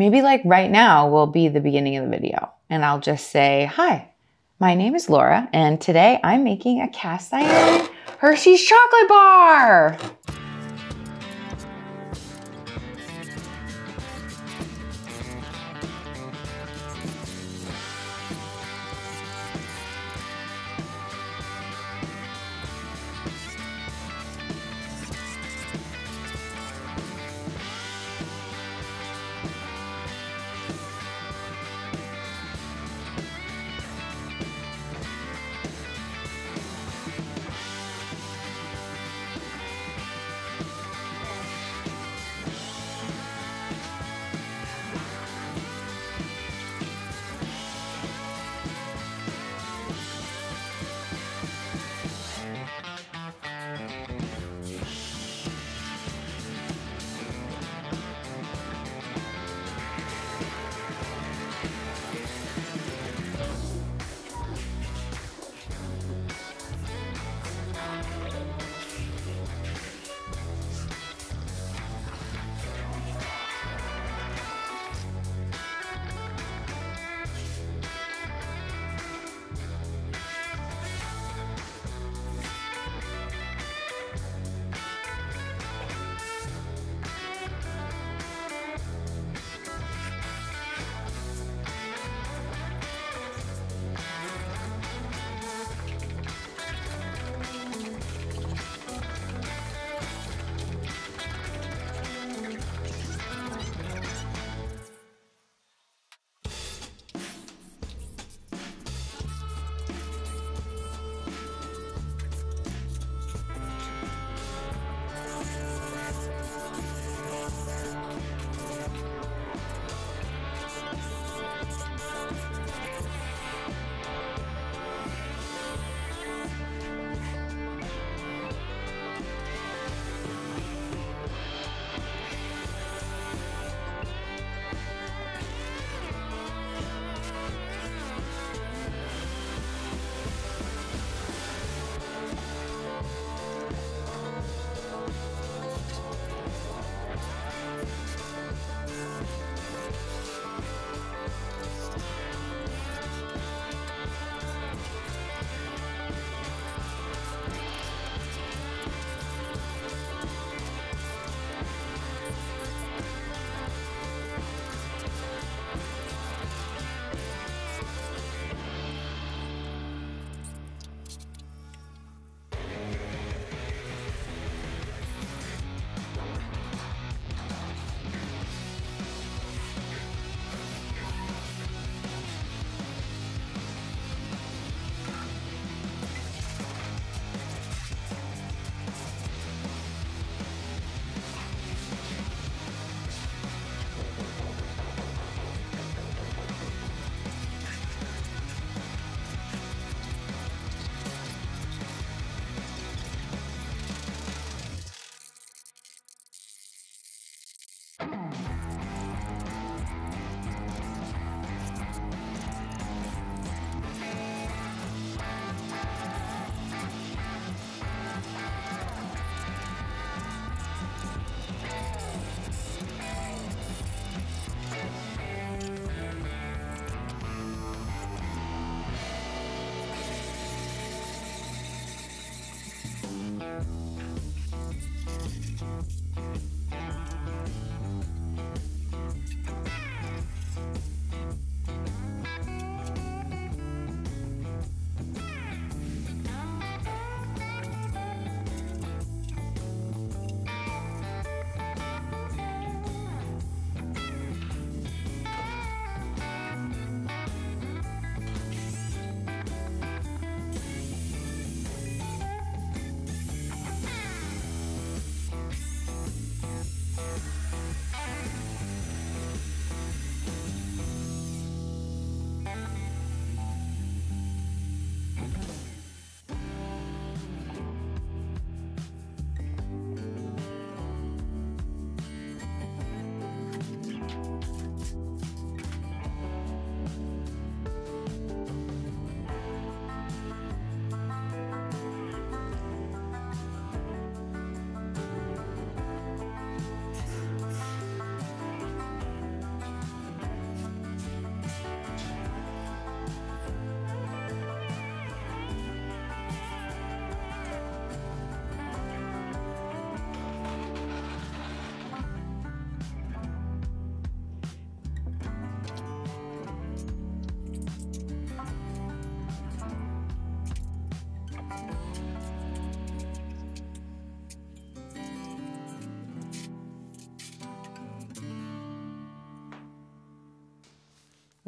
maybe like right now will be the beginning of the video and I'll just say, Hi, my name is Laura, and today I'm making a cast iron Hershey's chocolate bar.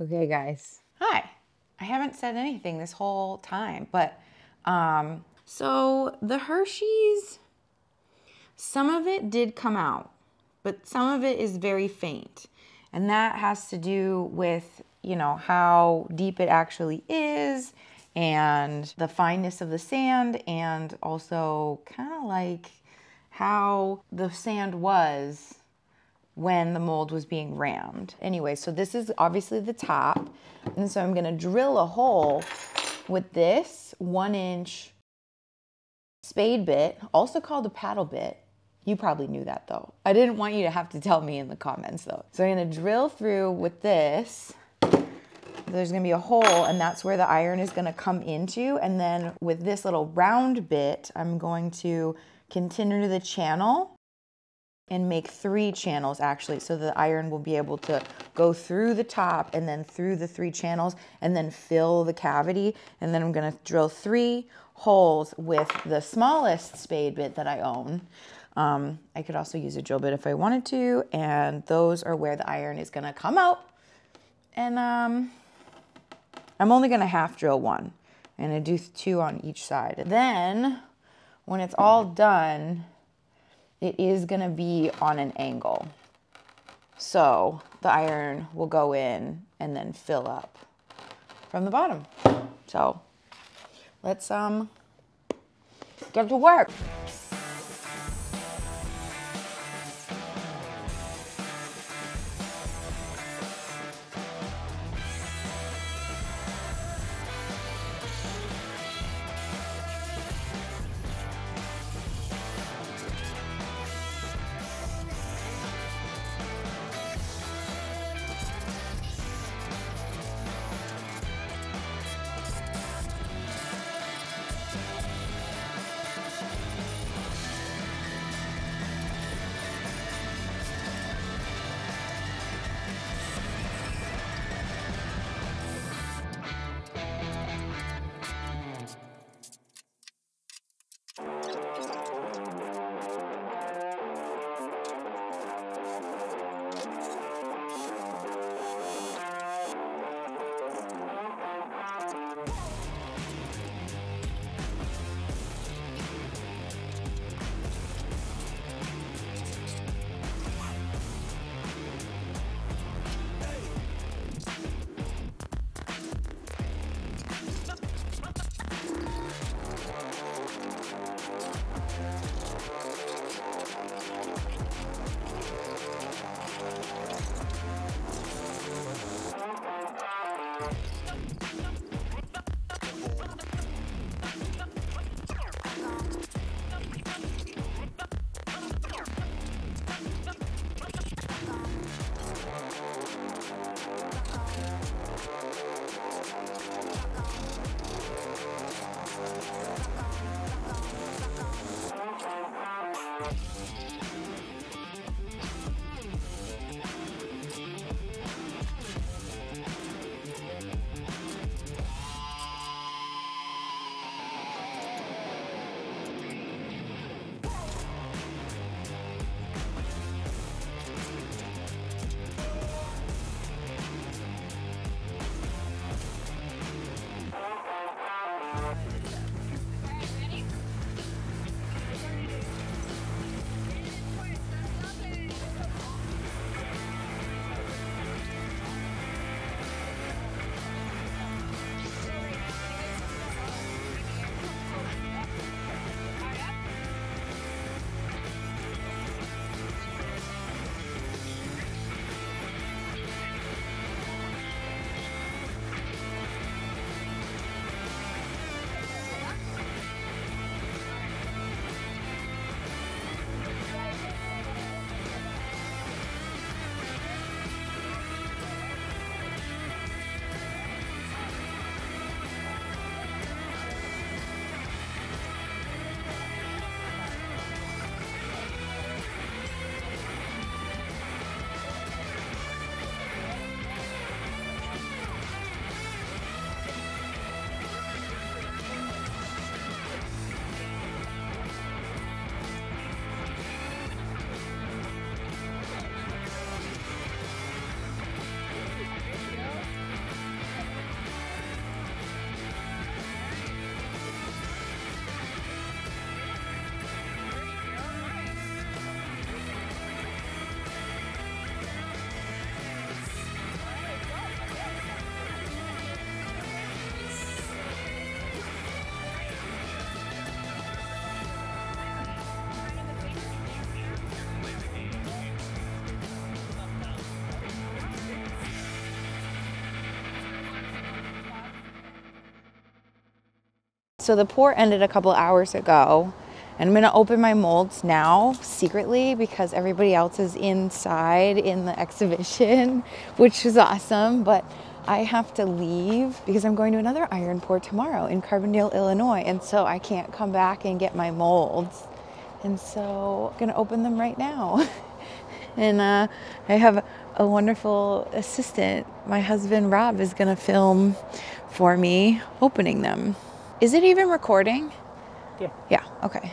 Okay, guys. Hi. I haven't said anything this whole time, but um, so the Hershey's, some of it did come out, but some of it is very faint. And that has to do with, you know, how deep it actually is and the fineness of the sand and also kind of like how the sand was when the mold was being rammed. Anyway, so this is obviously the top. And so I'm gonna drill a hole with this one inch spade bit, also called a paddle bit. You probably knew that though. I didn't want you to have to tell me in the comments though. So I'm gonna drill through with this. There's gonna be a hole and that's where the iron is gonna come into. And then with this little round bit, I'm going to continue the channel and make three channels actually so the iron will be able to go through the top and then through the three channels and then fill the cavity and then I'm going to drill three holes with the smallest spade bit that I own. Um, I could also use a drill bit if I wanted to and those are where the iron is going to come out and um, I'm only going to half drill one and I do two on each side. Then when it's all done it is to be on an angle. So the iron will go in and then fill up from the bottom. So let's um get to work. So the pour ended a couple hours ago. And I'm gonna open my molds now secretly because everybody else is inside in the exhibition, which is awesome. But I have to leave because I'm going to another iron pour tomorrow in Carbondale, Illinois. And so I can't come back and get my molds. And so I'm gonna open them right now. and uh, I have a wonderful assistant. My husband Rob is gonna film for me opening them. Is it even recording? Yeah. Yeah, okay.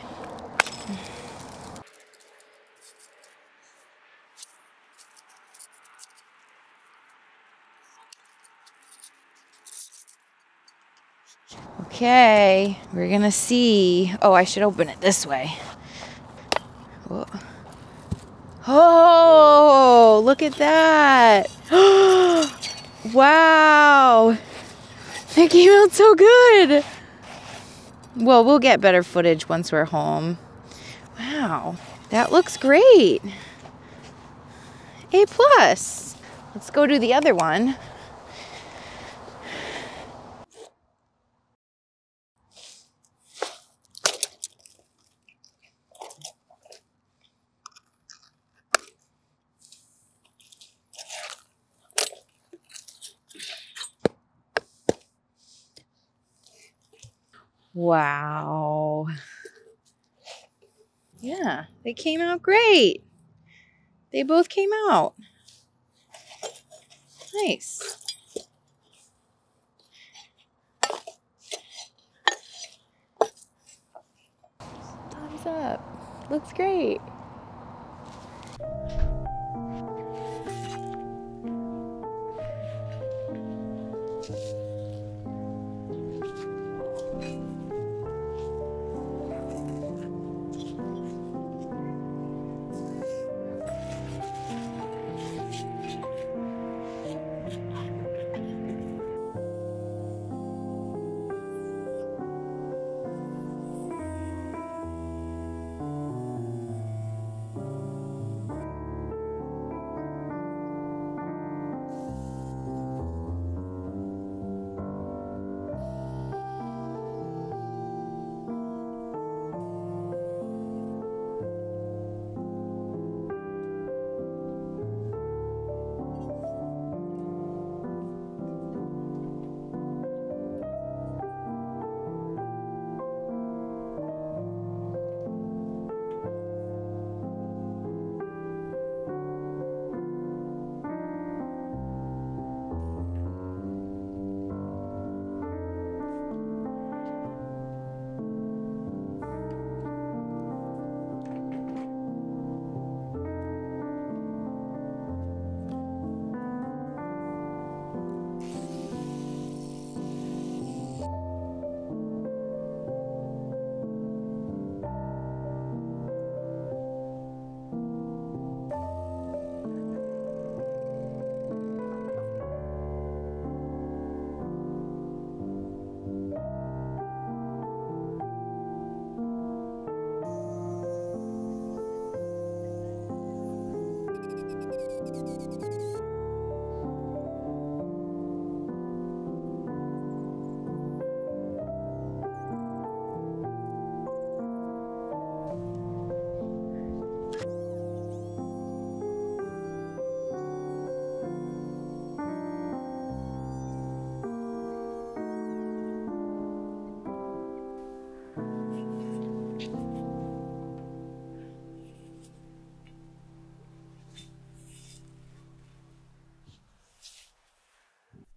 Okay, we're gonna see. Oh, I should open it this way. Whoa. Oh, look at that. wow. It came out so good. Well, we'll get better footage once we're home. Wow, that looks great. A plus. Let's go do the other one. Wow. Yeah, they came out great. They both came out. Nice. Thumbs up. Looks great.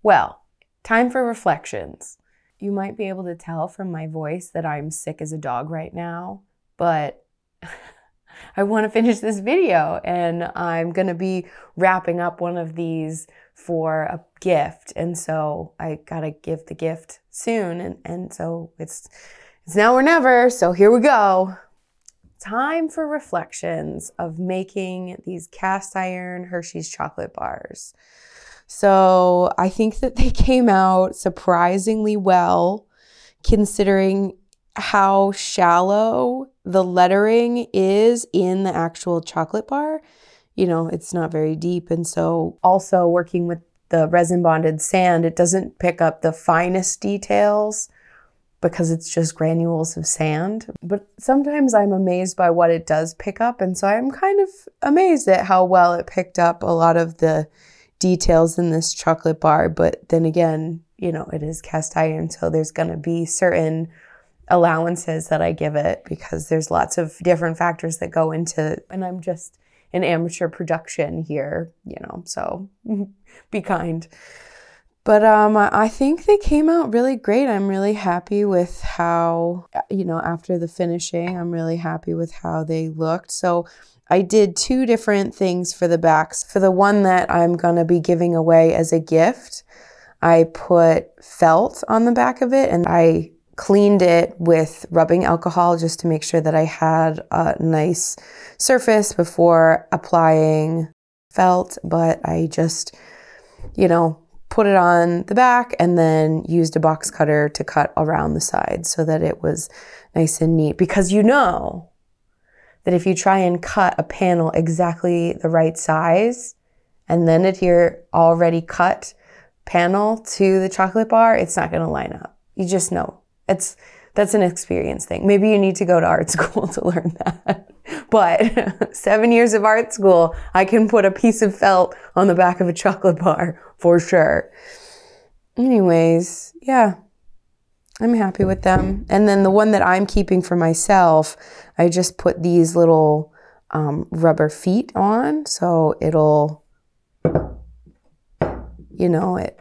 Well, time for reflections. You might be able to tell from my voice that I'm sick as a dog right now, but I want to finish this video and I'm going to be wrapping up one of these for a gift. And so I got to give the gift soon. And, and so it's, it's now or never. So here we go. Time for reflections of making these cast iron Hershey's chocolate bars. So I think that they came out surprisingly well considering how shallow the lettering is in the actual chocolate bar. You know, it's not very deep. And so, also working with the resin bonded sand, it doesn't pick up the finest details because it's just granules of sand. But sometimes I'm amazed by what it does pick up. And so I'm kind of amazed at how well it picked up a lot of the details in this chocolate bar. But then again, you know, it is cast iron. So there's going to be certain allowances that I give it because there's lots of different factors that go into, and I'm just an amateur production here, you know, so be kind. But um, I think they came out really great. I'm really happy with how, you know, after the finishing, I'm really happy with how they looked. So I did two different things for the backs. For the one that I'm going to be giving away as a gift, I put felt on the back of it and I cleaned it with rubbing alcohol just to make sure that I had a nice surface before applying felt. But I just, you know, put it on the back and then used a box cutter to cut around the sides so that it was nice and neat. Because you know that if you try and cut a panel exactly the right size and then adhere already cut panel to the chocolate bar, it's not going to line up. You just know. It's that's an experience thing. Maybe you need to go to art school to learn that. But seven years of art school, I can put a piece of felt on the back of a chocolate bar for sure. Anyways, yeah, I'm happy with them. And then the one that I'm keeping for myself, I just put these little um, rubber feet on. So it'll, you know, it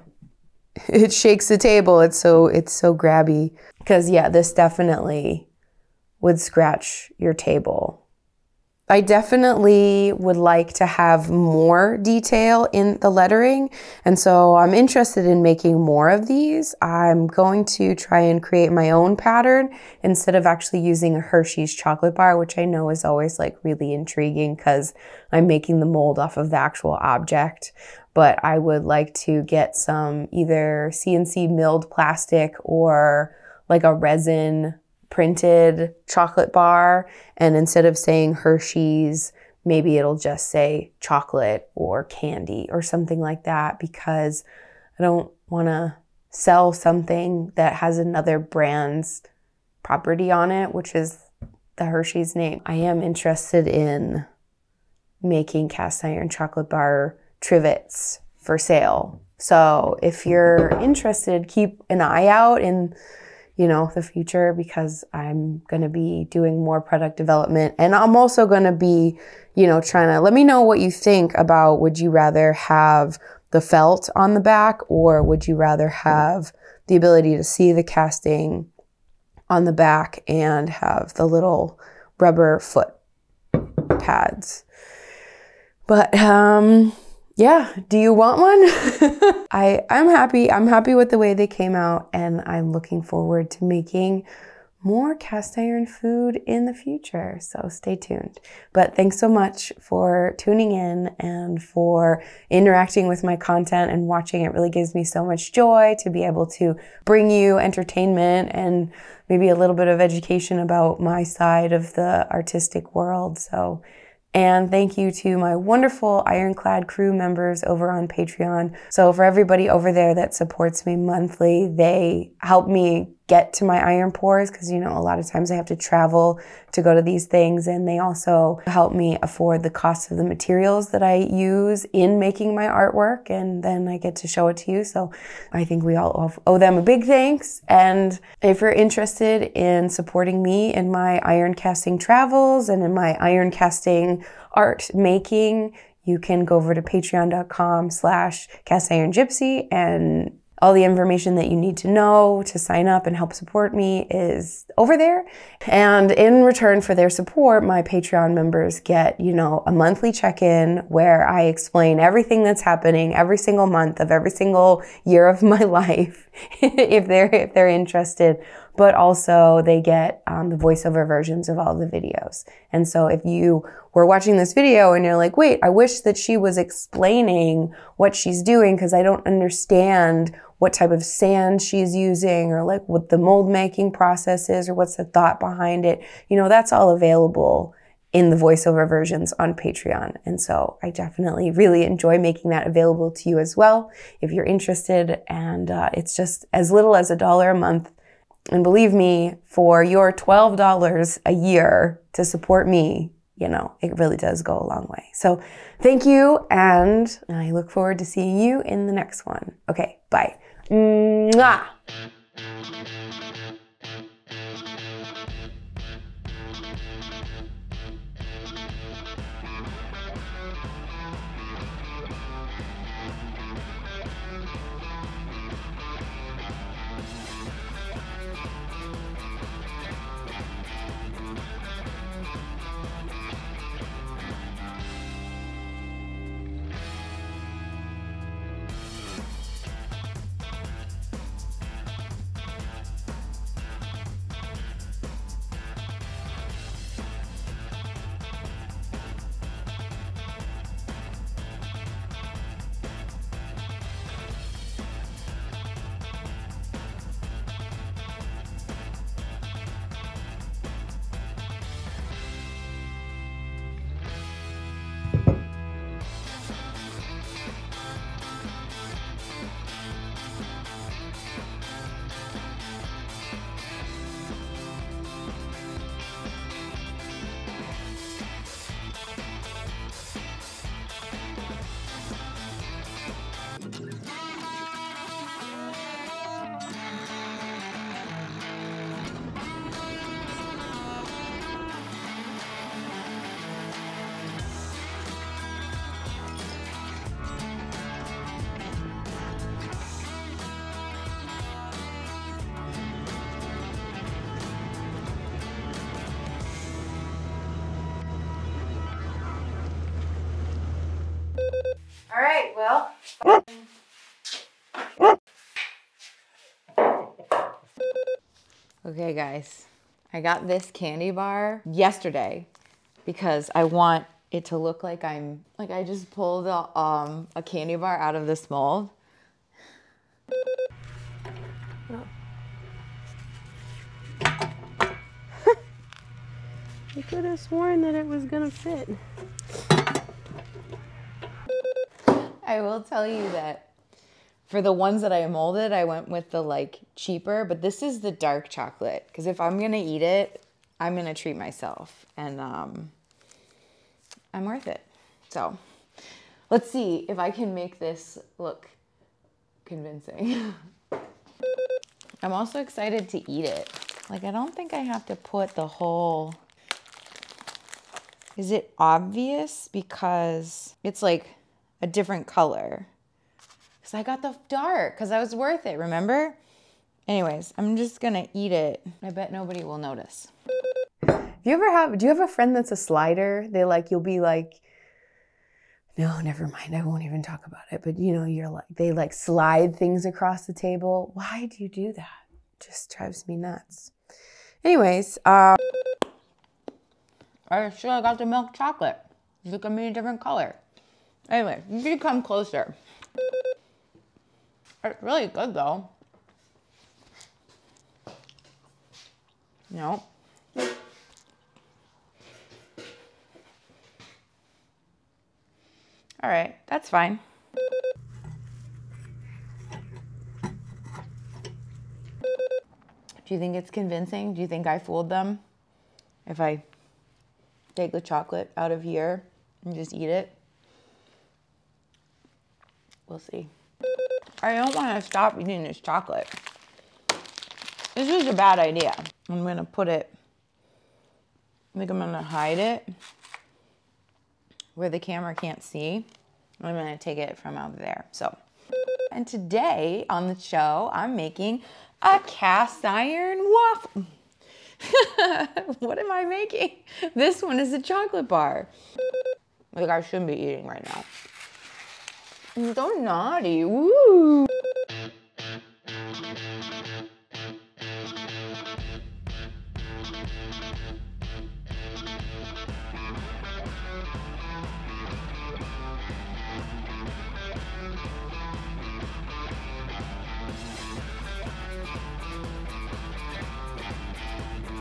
it shakes the table. It's so it's so grabby. Because yeah, this definitely would scratch your table. I definitely would like to have more detail in the lettering. And so I'm interested in making more of these. I'm going to try and create my own pattern instead of actually using a Hershey's chocolate bar, which I know is always like really intriguing because I'm making the mold off of the actual object. But I would like to get some either CNC milled plastic or like a resin printed chocolate bar. And instead of saying Hershey's, maybe it'll just say chocolate or candy or something like that because I don't want to sell something that has another brand's property on it, which is the Hershey's name. I am interested in making cast iron chocolate bar trivets for sale. So if you're interested, keep an eye out in you know, the future because I'm going to be doing more product development and I'm also going to be, you know, trying to let me know what you think about would you rather have the felt on the back or would you rather have the ability to see the casting on the back and have the little rubber foot pads. But um yeah, do you want one? I I'm happy. I'm happy with the way they came out and I'm looking forward to making more cast iron food in the future. So stay tuned. But thanks so much for tuning in and for interacting with my content and watching. It really gives me so much joy to be able to bring you entertainment and maybe a little bit of education about my side of the artistic world. So and thank you to my wonderful Ironclad crew members over on Patreon. So, for everybody over there that supports me monthly, they help me get to my iron pours because, you know, a lot of times I have to travel to go to these things. And they also help me afford the cost of the materials that I use in making my artwork. And then I get to show it to you. So I think we all owe them a big thanks. And if you're interested in supporting me in my iron casting travels and in my iron casting art making, you can go over to patreon.com slash cast iron gypsy and all the information that you need to know to sign up and help support me is over there. And in return for their support, my Patreon members get, you know, a monthly check-in where I explain everything that's happening every single month of every single year of my life if they're if they're interested but also they get um, the voiceover versions of all the videos. And so if you were watching this video and you're like, wait, I wish that she was explaining what she's doing because I don't understand what type of sand she's using or like what the mold making process is or what's the thought behind it. You know, that's all available in the voiceover versions on Patreon. And so I definitely really enjoy making that available to you as well if you're interested. And uh, it's just as little as a dollar a month And believe me, for your $12 a year to support me, you know, it really does go a long way. So thank you, and I look forward to seeing you in the next one. Okay, bye. Mwah! Guys, I got this candy bar yesterday because I want it to look like I'm like I just pulled a, um, a candy bar out of this mold. I could have sworn that it was gonna fit. I will tell you that for the ones that I molded, I went with the like cheaper, but this is the dark chocolate because if I'm gonna eat it, I'm gonna treat myself, and um, I'm worth it. So let's see if I can make this look convincing. I'm also excited to eat it. Like I don't think I have to put the whole. Is it obvious because it's like a different color. Because I got the dark, because I was worth it, remember? Anyways, I'm just gonna eat it. I bet nobody will notice. Do you ever have, do you have a friend that's a slider? They like, you'll be like, no, never mind. I won't even talk about it. But you know, you're like, they like slide things across the table. Why do you do that? It just drives me nuts. Anyways, um, I sure I got the milk chocolate. Look at me a different color. Anyway, you can come closer. It's really good though. No. All right, that's fine. Do you think it's convincing? Do you think I fooled them? If I take the chocolate out of here and just eat it? We'll see. I don't want to stop eating this chocolate. This is a bad idea. I'm gonna put it, I think I'm gonna hide it where the camera can't see. I'm gonna take it from out there. So, and today on the show, I'm making a cast iron waffle. what am I making? This one is a chocolate bar. Like I shouldn't be eating right now. So naughty. Woo!